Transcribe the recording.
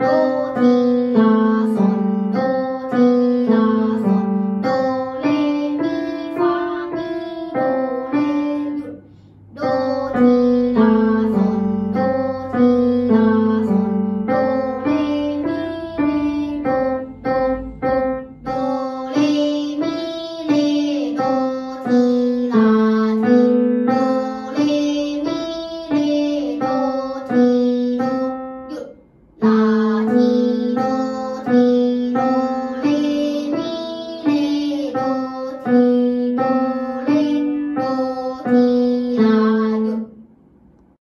Lord.